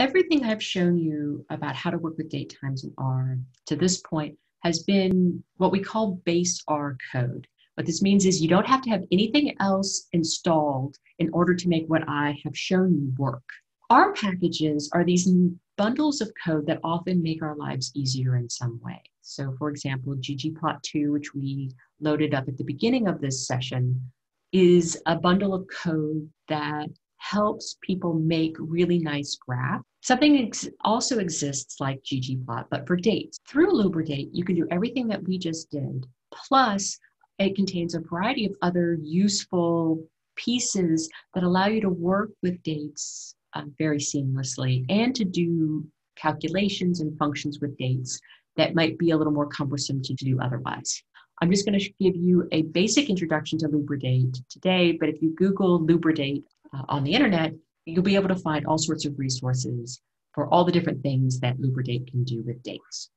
Everything I've shown you about how to work with date times in R to this point has been what we call base R code. What this means is you don't have to have anything else installed in order to make what I have shown you work. R packages are these bundles of code that often make our lives easier in some way. So for example, ggplot2, which we loaded up at the beginning of this session, is a bundle of code that helps people make really nice graphs. Something ex- also exists like ggplot, but for dates. Through Lubridate, you can do everything that we just did, plus it contains a variety of other useful pieces that allow you to work with dates um, very seamlessly and to do calculations and functions with dates that might be a little more cumbersome to do otherwise. I'm just going to give you a basic introduction to Lubridate today, but if you Google Lubridate uh, on the internet, you'll be able to find all sorts of resources for all the different things that Lubridate can do with dates.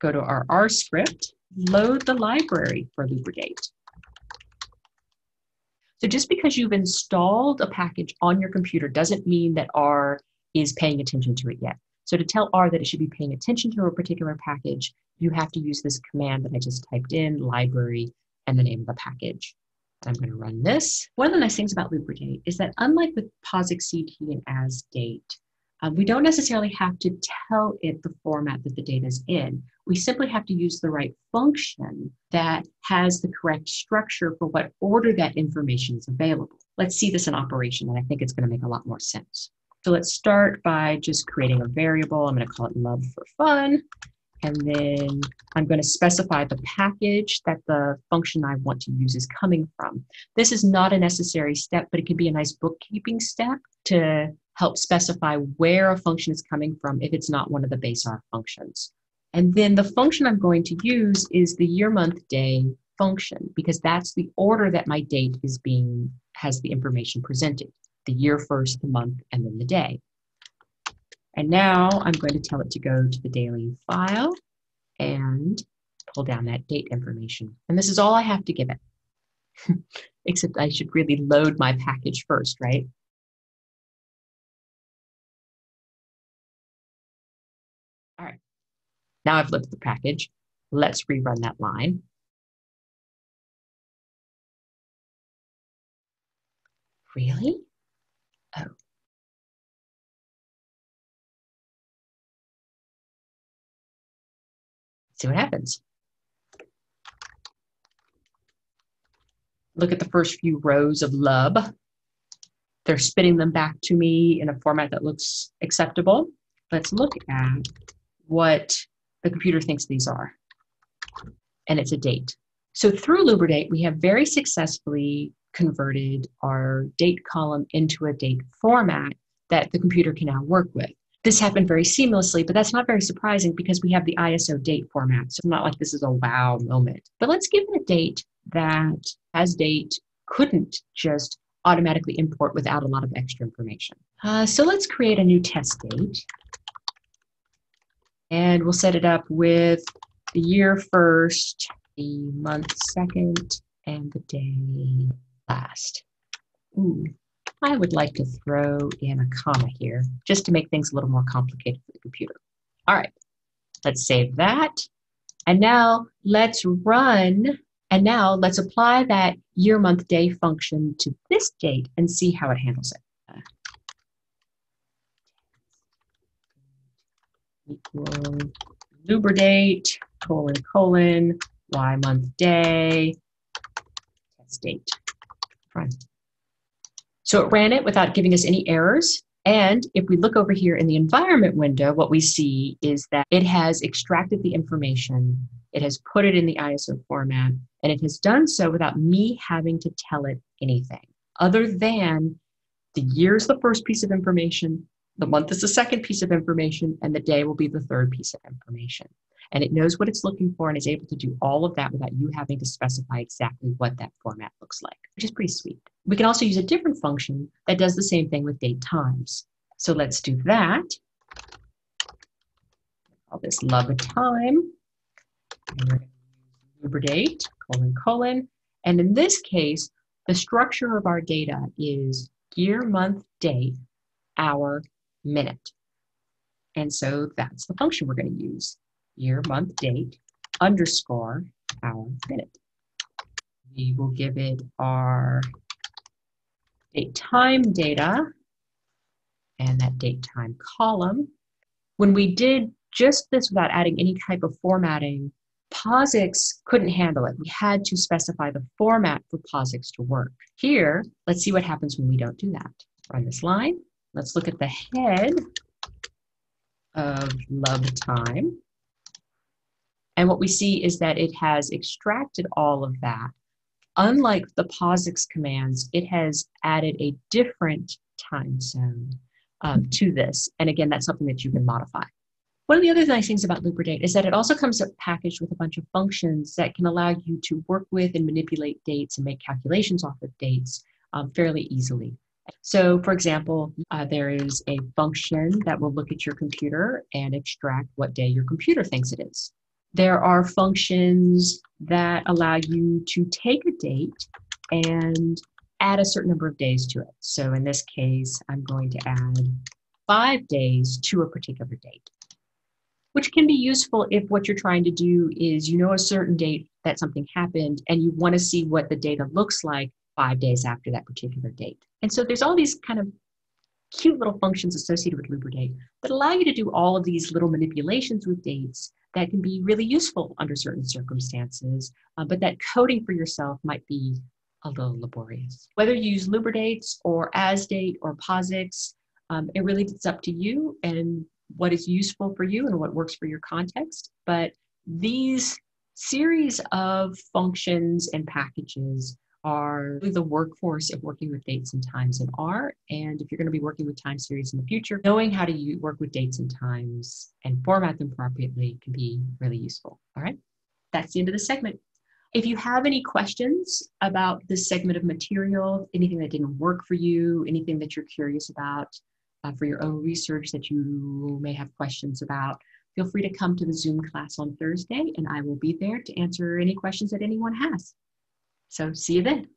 Go to our R script, load the library for Lubridate. So just because you've installed a package on your computer doesn't mean that R is paying attention to it yet. So to tell R that it should be paying attention to a particular package, you have to use this command that I just typed in, library, and the name of the package. I'm going to run this. One of the nice things about Lubridate is that unlike with POSIX and AsDate, uh, we don't necessarily have to tell it the format that the data is in. We simply have to use the right function that has the correct structure for what order that information is available. Let's see this in operation, and I think it's going to make a lot more sense. So let's start by just creating a variable. I'm going to call it love for fun. And then I'm going to specify the package that the function I want to use is coming from. This is not a necessary step, but it can be a nice bookkeeping step to help specify where a function is coming from if it's not one of the base R functions. And then the function I'm going to use is the year, month, day function, because that's the order that my date is being, has the information presented the year first, the month, and then the day. And now I'm going to tell it to go to the daily file and pull down that date information. And this is all I have to give it. Except I should really load my package first, right? All right. Now I've loaded the package. Let's rerun that line. Really? Oh. See what happens. Look at the first few rows of lub. They're spitting them back to me in a format that looks acceptable. Let's look at what the computer thinks these are. And it's a date. So through Lubridate, we have very successfully converted our date column into a date format that the computer can now work with. This happened very seamlessly, but that's not very surprising because we have the ISO date format. So not like this is a wow moment. But let's give it a date that as date couldn't just automatically import without a lot of extra information. Uh, so let's create a new test date. And we'll set it up with the year first, the month second, and the day last. Ooh, I would like to throw in a comma here just to make things a little more complicated for the computer. All right, let's save that. And now let's run, and now let's apply that year, month, day function to this date and see how it handles it. equal Lubridate, colon, colon, y month, day, test date. Run. So it ran it without giving us any errors. And if we look over here in the environment window, what we see is that it has extracted the information, it has put it in the ISO format, and it has done so without me having to tell it anything other than the year is the first piece of information, the month is the second piece of information, and the day will be the third piece of information and it knows what it's looking for and is able to do all of that without you having to specify exactly what that format looks like, which is pretty sweet. We can also use a different function that does the same thing with date times. So let's do that. Call this love a time. date, colon, colon. And in this case, the structure of our data is year, month, day, hour, minute. And so that's the function we're going to use. Year, month, date, underscore, hour, minute. We will give it our date time data and that date time column. When we did just this without adding any type of formatting, POSIX couldn't handle it. We had to specify the format for POSIX to work. Here, let's see what happens when we don't do that. Run this line. Let's look at the head of love time. And what we see is that it has extracted all of that. Unlike the POSIX commands, it has added a different time zone um, to this. And again, that's something that you can modify. One of the other nice things about Lubridate is that it also comes packaged with a bunch of functions that can allow you to work with and manipulate dates and make calculations off of dates um, fairly easily. So, for example, uh, there is a function that will look at your computer and extract what day your computer thinks it is. There are functions that allow you to take a date and add a certain number of days to it. So in this case, I'm going to add five days to a particular date, which can be useful if what you're trying to do is you know a certain date that something happened and you want to see what the data looks like five days after that particular date. And so there's all these kind of cute little functions associated with Lubridate that allow you to do all of these little manipulations with dates that can be really useful under certain circumstances, uh, but that coding for yourself might be a little laborious. Whether you use Lubridates or AsDate or POSIX, um, it really is up to you and what is useful for you and what works for your context. But these series of functions and packages are the workforce of working with dates and times in R. And if you're going to be working with time series in the future, knowing how to work with dates and times and format them appropriately can be really useful. All right, that's the end of the segment. If you have any questions about this segment of material, anything that didn't work for you, anything that you're curious about uh, for your own research that you may have questions about, feel free to come to the Zoom class on Thursday and I will be there to answer any questions that anyone has. So see you then.